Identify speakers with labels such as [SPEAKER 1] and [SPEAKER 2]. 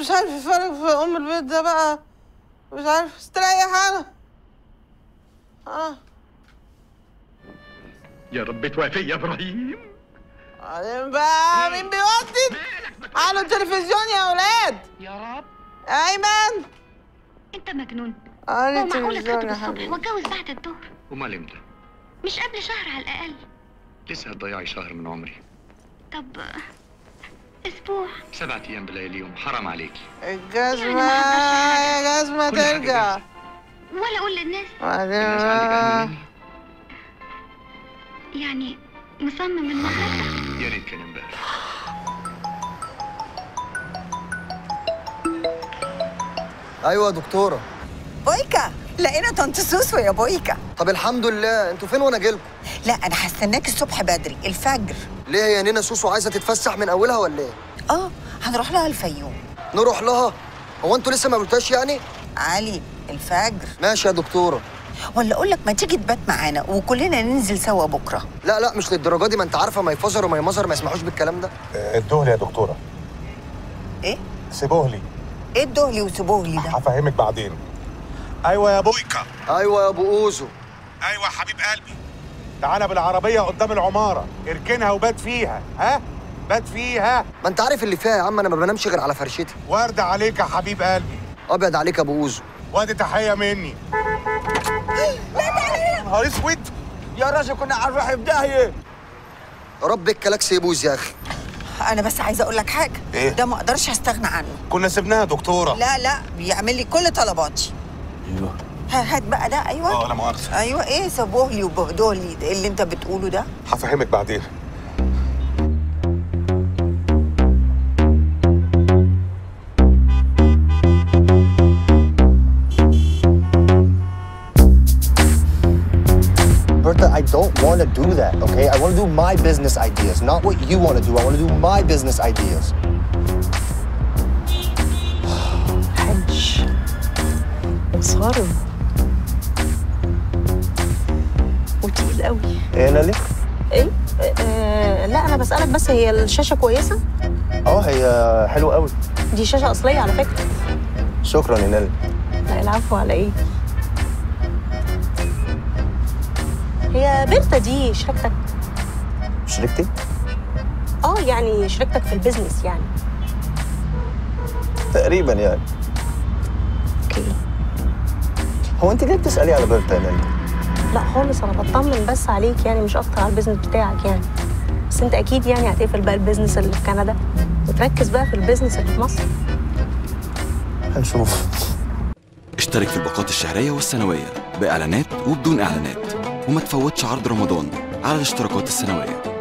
[SPEAKER 1] مش عارف الفرق في أم البيت ده بقى. مش عارف استريح أنا. آه.
[SPEAKER 2] يا رب توافق يا إبراهيم.
[SPEAKER 1] بعدين بقى. مين بيوطي على التلفزيون يا أولاد.
[SPEAKER 3] يا رب.
[SPEAKER 1] أيمن.
[SPEAKER 3] أنت مجنون.
[SPEAKER 1] على
[SPEAKER 3] معقول
[SPEAKER 1] التلفزيون يا
[SPEAKER 3] الصبح
[SPEAKER 1] حبيبي.
[SPEAKER 3] واتجوز بعد الظهر؟
[SPEAKER 2] أمال إمتى؟
[SPEAKER 3] مش قبل شهر على الأقل.
[SPEAKER 2] لسه هتضيعي شهر من عمري.
[SPEAKER 3] طب أسبوع.
[SPEAKER 2] سبعة أيام بلياليهم حرام عليكي.
[SPEAKER 1] الجزمة يا جزمة ترجع.
[SPEAKER 3] ولا أقول للناس.
[SPEAKER 1] بعدين
[SPEAKER 2] الناس عندك
[SPEAKER 3] يعني مصمم النهارده
[SPEAKER 2] يا ريت كان امبارح
[SPEAKER 4] أيوه يا دكتورة.
[SPEAKER 5] بويكا. لقينا طنط سوسو يا بويكا.
[SPEAKER 4] طب الحمد لله. أنتوا فين وأنا جيلكم
[SPEAKER 5] لا انا هستناك الصبح بدري الفجر.
[SPEAKER 4] ليه هي نينا سوسو عايزه تتفسح من أولها ولا إيه؟
[SPEAKER 5] آه هنروح لها الفيوم.
[SPEAKER 4] نروح لها؟ هو أنتوا لسه ما قلتوش يعني؟
[SPEAKER 5] علي الفجر.
[SPEAKER 4] ماشي يا دكتورة.
[SPEAKER 5] ولا أقول لك ما تيجي تبات معانا وكلنا ننزل سوا بكرة.
[SPEAKER 4] لا لا مش للدرجة دي. ما انت عارفة ما يفزر وما يمزر ما يسمحوش بالكلام ده.
[SPEAKER 6] ادوه لي يا دكتورة.
[SPEAKER 5] إيه؟
[SPEAKER 6] سيبوه لي
[SPEAKER 5] إيه الدهلي وسبوهلي ده؟
[SPEAKER 6] هفهمك بعدين. أيوه يا بويكا
[SPEAKER 4] أيوه يا أبو أوزو.
[SPEAKER 6] أيوه يا حبيب قلبي. تعالى بالعربية قدام العمارة. اركنها وبات فيها. ها؟ بات فيها.
[SPEAKER 4] ما أنت عارف اللي فيها يا عم أنا ما بنامش غير على فرشتي.
[SPEAKER 6] ورد عليك يا حبيب قلبي.
[SPEAKER 4] أبيض عليك يا أبو أوزو.
[SPEAKER 6] وادي تحية مني. نهار اسود
[SPEAKER 7] يا راجل كنا هنروح في داهية.
[SPEAKER 4] رب الكلاكس يبوظ يا أخي.
[SPEAKER 5] أنا بس عايزة أقول لك حاجة.
[SPEAKER 6] إيه؟
[SPEAKER 5] ده ما أقدرش أستغنى عنه.
[SPEAKER 6] كنا سيبناها يا دكتورة.
[SPEAKER 5] لا لا بيعمل لي كل طلباتي.
[SPEAKER 6] أيوه
[SPEAKER 5] ها- هات بقى ده أيوه
[SPEAKER 6] آه لا مؤاخذه
[SPEAKER 5] أيوه إيه سبوهلي وبهدولي ده اللي انت بتقوله ده
[SPEAKER 6] هفهمك بعدين
[SPEAKER 8] Bertha, I don't want to do that, okay? I want to do my business ideas, not what you want to do. I want to do my business ideas.
[SPEAKER 9] وصارم وتقيل قوي.
[SPEAKER 8] إيه نالي؟
[SPEAKER 9] إيه؟ آه لا أنا بسألك بس هي الشاشة كويسة؟
[SPEAKER 8] أه هي حلوة قوي.
[SPEAKER 9] دي شاشة أصلية على فكرة.
[SPEAKER 8] شكرا يا نالي
[SPEAKER 9] لا العفو على إيه؟ هي بنت دي شركتك
[SPEAKER 8] شركتي؟
[SPEAKER 9] أه يعني شركتك في البيزنس يعني.
[SPEAKER 8] تقريبا يعني.
[SPEAKER 9] okay.
[SPEAKER 8] هو انت ليه بتسألي على بيرتا يا نالي؟
[SPEAKER 9] لا خالص أنا بطمن بس عليك يعني مش أكتر على ال business بتاعك يعني. بس أنت أكيد يعني هتقفل بقى ال business اللي في كندا. وتركز بقى في ال business اللي في مصر.
[SPEAKER 8] هنشوف.
[SPEAKER 10] اشترك في الباقات الشهرية والسنوية بإعلانات وبدون إعلانات. وما تفوتش عرض رمضان على الاشتراكات السنوية.